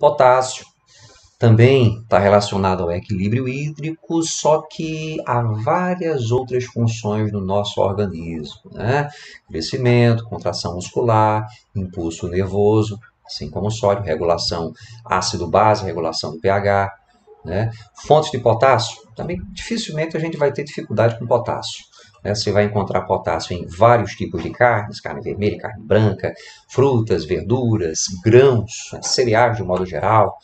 Potássio também está relacionado ao equilíbrio hídrico, só que há várias outras funções no nosso organismo, né? Crescimento, contração muscular, impulso nervoso, assim como o sódio, regulação ácido-base, regulação do pH, né? Fontes de potássio, também dificilmente a gente vai ter dificuldade com potássio. Né? Você vai encontrar potássio em vários tipos de carnes, carne vermelha, carne branca, frutas, verduras, grãos, né? cereais de modo geral,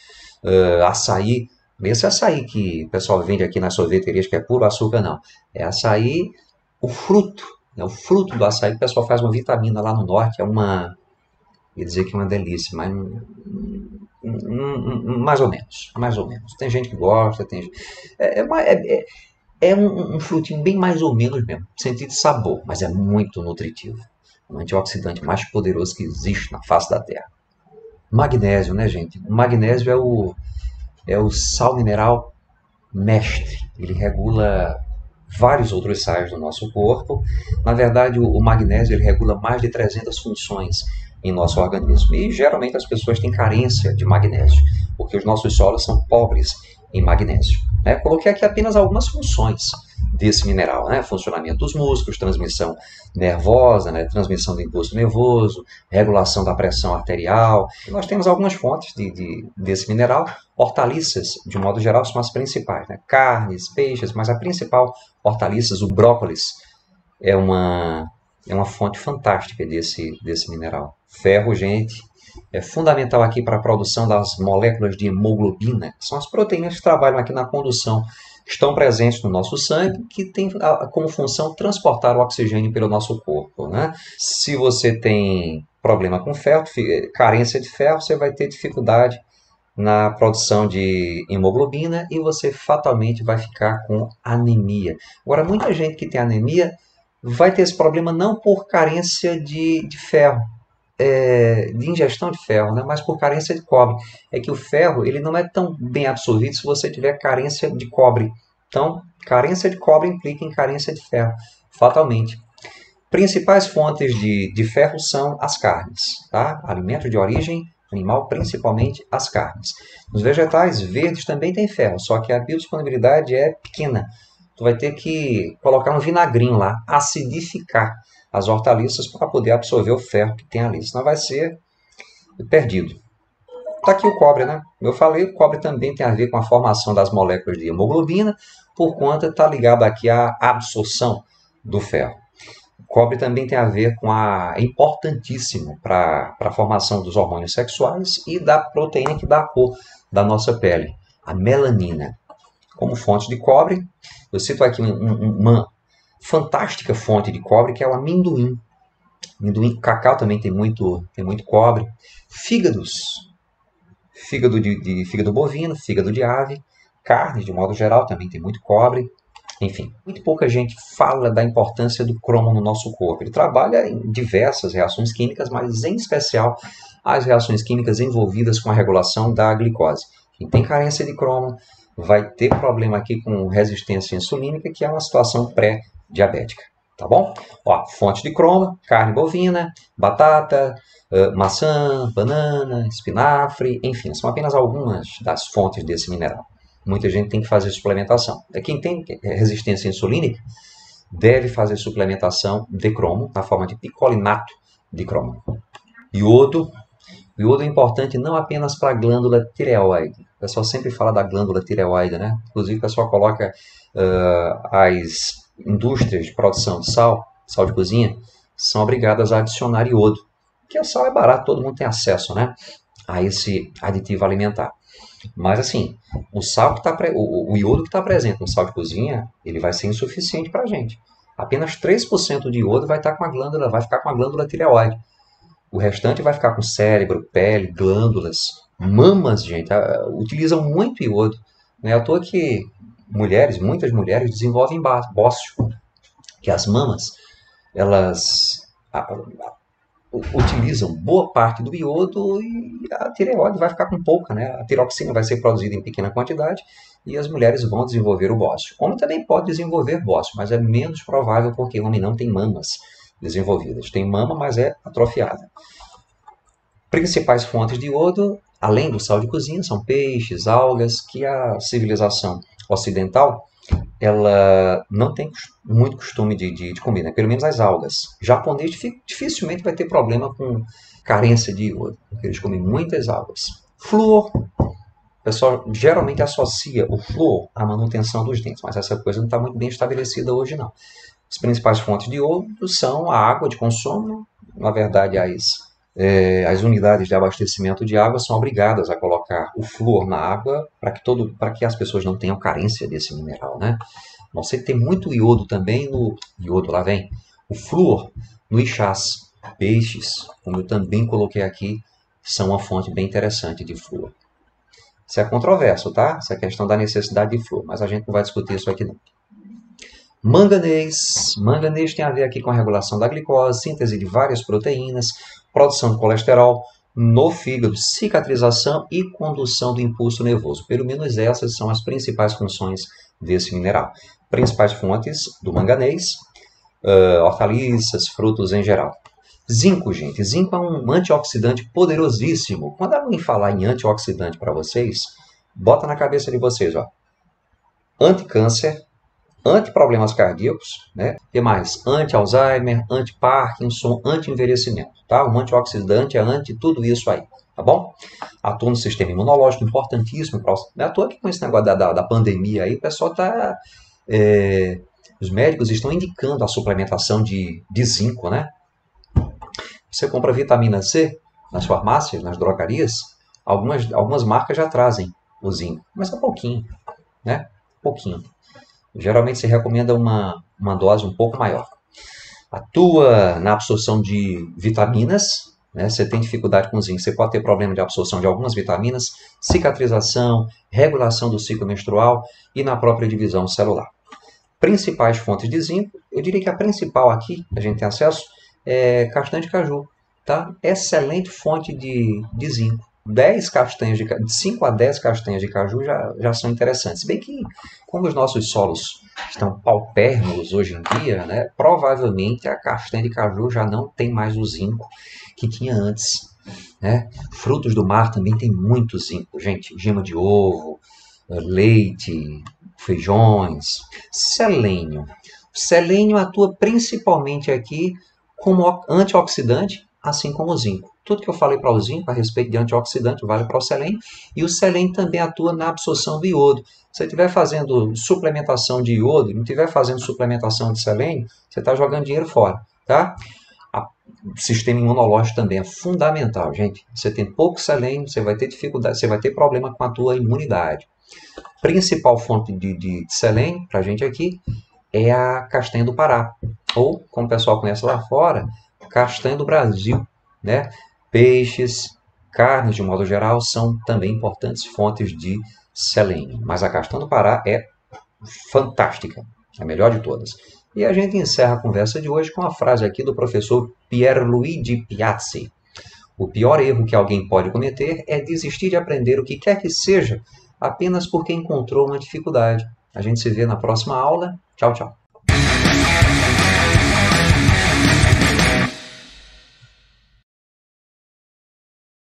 uh, açaí. Esse açaí que o pessoal vende aqui nas sorveterias, que é puro açúcar, não. É açaí, o fruto, né? o fruto do açaí, o pessoal faz uma vitamina lá no norte, é uma, ia dizer que é uma delícia, mas mais ou menos, mais ou menos. Tem gente que gosta, tem é, é, é, é um, um, frutinho bem mais ou menos mesmo, sentido de sabor, mas é muito nutritivo. Um antioxidante mais poderoso que existe na face da Terra. Magnésio, né, gente? O magnésio é o, é o sal mineral mestre. Ele regula vários outros sais do nosso corpo. Na verdade, o, o magnésio ele regula mais de 300 funções em nosso organismo. E geralmente as pessoas têm carência de magnésio, porque os nossos solos são pobres em magnésio. Né? Coloquei aqui apenas algumas funções desse mineral, né? funcionamento dos músculos, transmissão nervosa, né? transmissão do impulso nervoso, regulação da pressão arterial. E nós temos algumas fontes de, de, desse mineral. Hortaliças, de modo geral, são as principais. Né? Carnes, peixes, mas a principal, hortaliças, o brócolis, é uma, é uma fonte fantástica desse, desse mineral. Ferro, gente, é fundamental aqui para a produção das moléculas de hemoglobina, que são as proteínas que trabalham aqui na condução, estão presentes no nosso sangue, que tem como função transportar o oxigênio pelo nosso corpo. Né? Se você tem problema com ferro, carência de ferro, você vai ter dificuldade na produção de hemoglobina e você fatalmente vai ficar com anemia. Agora, muita gente que tem anemia vai ter esse problema não por carência de, de ferro, é, de ingestão de ferro, né? mas por carência de cobre. É que o ferro ele não é tão bem absorvido se você tiver carência de cobre. Então, carência de cobre implica em carência de ferro, fatalmente. Principais fontes de, de ferro são as carnes, tá? alimento de origem animal, principalmente as carnes. Os vegetais verdes também têm ferro, só que a biodisponibilidade é pequena. Tu vai ter que colocar um vinagrinho lá, acidificar as hortaliças para poder absorver o ferro que tem ali, senão vai ser perdido. Está aqui o cobre, né? Eu falei, o cobre também tem a ver com a formação das moléculas de hemoglobina, por conta está ligado aqui à absorção do ferro. O cobre também tem a ver com a é importantíssimo para a formação dos hormônios sexuais e da proteína que dá a cor da nossa pele, a melanina. Como fonte de cobre, eu cito aqui uma fantástica fonte de cobre que é o amendoim. Amendoim, cacau também tem muito, tem muito cobre. Fígados, fígado de, de fígado bovino, fígado de ave, carne de modo geral também tem muito cobre. Enfim, muito pouca gente fala da importância do cromo no nosso corpo. Ele trabalha em diversas reações químicas, mas em especial as reações químicas envolvidas com a regulação da glicose. Quem tem carência de cromo vai ter problema aqui com resistência insulínica, que é uma situação pré diabética, tá bom? Ó, fonte de cromo, carne bovina, batata, maçã, banana, espinafre, enfim, são apenas algumas das fontes desse mineral. Muita gente tem que fazer suplementação. É, quem tem resistência insulínica deve fazer suplementação de cromo na forma de picolinato de cromo. Iodo, o iodo é importante não apenas para a glândula tireoide. O pessoal sempre fala da glândula tireoide, né? Inclusive o pessoal coloca uh, as indústrias de produção de sal, sal de cozinha, são obrigadas a adicionar iodo, porque o sal é barato, todo mundo tem acesso, né, a esse aditivo alimentar. Mas assim, o sal que tá o, o iodo que está presente no sal de cozinha, ele vai ser insuficiente para a gente. Apenas 3% de iodo vai estar tá com a glândula, vai ficar com a glândula tireoide. O restante vai ficar com cérebro, pele, glândulas, mamas, gente, utilizam muito iodo. Não é à toa que mulheres, muitas mulheres desenvolvem bócio, que as mamas, elas utilizam boa parte do iodo e a tireoide vai ficar com pouca, né? A tiroxina vai ser produzida em pequena quantidade e as mulheres vão desenvolver o bócio. O homem também pode desenvolver bócio, mas é menos provável porque o homem não tem mamas desenvolvidas. Tem mama, mas é atrofiada. Principais fontes de iodo além do sal de cozinha, são peixes, algas, que a civilização ocidental ela não tem muito costume de, de, de comer, né? pelo menos as algas. Japonês dificilmente vai ter problema com carência de iodo, porque eles comem muitas algas. Flúor. O pessoal geralmente associa o flúor à manutenção dos dentes, mas essa coisa não está muito bem estabelecida hoje, não. As principais fontes de iodo são a água de consumo, na verdade, as é, as unidades de abastecimento de água são obrigadas a colocar o flúor na água para que, todo, que as pessoas não tenham carência desse mineral. Né? Você tem muito iodo também no. Iodo, lá vem. O flúor no ixás. Peixes, como eu também coloquei aqui, são uma fonte bem interessante de flúor. Isso é controverso, tá? Essa questão da necessidade de flúor, mas a gente não vai discutir isso aqui não. Manganês. Manganês tem a ver aqui com a regulação da glicose, síntese de várias proteínas, produção de colesterol no fígado, cicatrização e condução do impulso nervoso. Pelo menos essas são as principais funções desse mineral. Principais fontes do manganês, uh, hortaliças, frutos em geral. Zinco, gente. Zinco é um antioxidante poderosíssimo. Quando alguém falar em antioxidante para vocês, bota na cabeça de vocês, ó. Anticâncer, anti-problemas cardíacos, né? E mais, anti-Alzheimer, anti-Parkinson, anti-envelhecimento, tá? Um antioxidante é anti tudo isso aí, tá bom? Atua no sistema imunológico, importantíssimo. Não é que com esse negócio da, da, da pandemia aí, o pessoal tá... É, os médicos estão indicando a suplementação de, de zinco, né? Você compra vitamina C nas farmácias, nas drogarias, algumas, algumas marcas já trazem o zinco, mas é pouquinho, né? Pouquinho. Geralmente se recomenda uma, uma dose um pouco maior. Atua na absorção de vitaminas, né? Você tem dificuldade com zinco, você pode ter problema de absorção de algumas vitaminas, cicatrização, regulação do ciclo menstrual e na própria divisão celular. Principais fontes de zinco, eu diria que a principal aqui, a gente tem acesso, é castanha de caju, tá? Excelente fonte de, de zinco. 10 castanhas de, de 5 a 10 castanhas de caju já, já são interessantes. Se bem que, como os nossos solos estão paupérrimos hoje em dia, né, provavelmente a castanha de caju já não tem mais o zinco que tinha antes. Né? Frutos do mar também tem muito zinco, gente. Gema de ovo, leite, feijões. Selênio. Selênio atua principalmente aqui como antioxidante, assim como o zinco. Tudo que eu falei para o zinco a respeito de antioxidante vale para o selênio. E o selênio também atua na absorção do iodo. Se você estiver fazendo suplementação de iodo não estiver fazendo suplementação de selênio, você está jogando dinheiro fora. Tá? o sistema imunológico também é fundamental, gente. Você tem pouco selênio, você vai ter dificuldade, você vai ter problema com a tua imunidade. Principal fonte de, de, de selênio para a gente aqui é a castanha do Pará, ou como o pessoal conhece lá fora, castanha do Brasil, né? Peixes, carnes, de modo geral, são também importantes fontes de selênio. Mas a castanha do Pará é fantástica, a melhor de todas. E a gente encerra a conversa de hoje com a frase aqui do professor Pierluigi Piazzi. O pior erro que alguém pode cometer é desistir de aprender o que quer que seja apenas porque encontrou uma dificuldade. A gente se vê na próxima aula. Tchau, tchau.